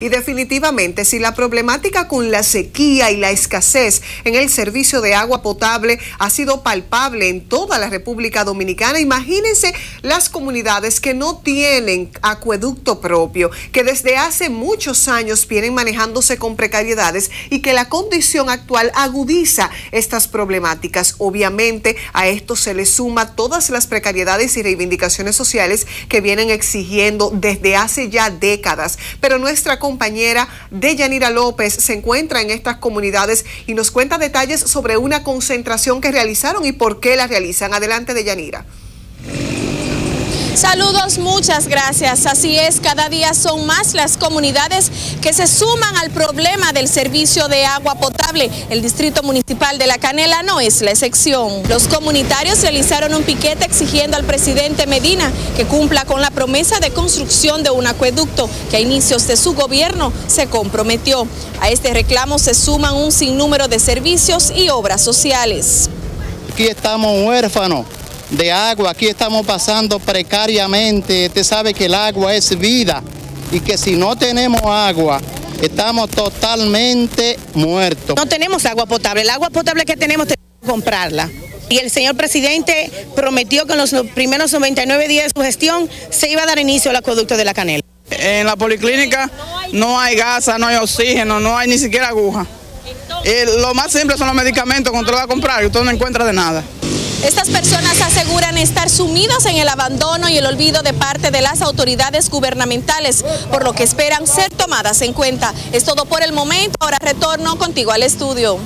Y definitivamente, si la problemática con la sequía y la escasez en el servicio de agua potable ha sido palpable en toda la República Dominicana, imagínense las comunidades que no tienen acueducto propio, que desde hace muchos años vienen manejándose con precariedades y que la condición actual agudiza estas problemáticas. Obviamente, a esto se le suma todas las precariedades y reivindicaciones sociales que vienen exigiendo desde hace ya décadas. Pero nuestra compañera Deyanira López se encuentra en estas comunidades y nos cuenta detalles sobre una concentración que realizaron y por qué la realizan. Adelante, Deyanira. Saludos, muchas gracias. Así es, cada día son más las comunidades que se suman al problema del servicio de agua potable. El Distrito Municipal de La Canela no es la excepción. Los comunitarios realizaron un piquete exigiendo al presidente Medina que cumpla con la promesa de construcción de un acueducto que a inicios de su gobierno se comprometió. A este reclamo se suman un sinnúmero de servicios y obras sociales. Aquí estamos huérfanos de agua. Aquí estamos pasando precariamente. Usted sabe que el agua es vida y que si no tenemos agua, estamos totalmente muertos. No tenemos agua potable. El agua potable que tenemos tenemos que comprarla. Y el señor presidente prometió que en los primeros 99 días de su gestión se iba a dar inicio al acueducto de la Canela. En la policlínica no hay gasa, no hay oxígeno, no hay ni siquiera aguja. Y lo más simple son los medicamentos cuando usted lo va a comprar y usted no encuentra de nada. Estas personas aseguran estar sumidas en el abandono y el olvido de parte de las autoridades gubernamentales, por lo que esperan ser tomadas en cuenta. Es todo por el momento. Ahora retorno contigo al estudio.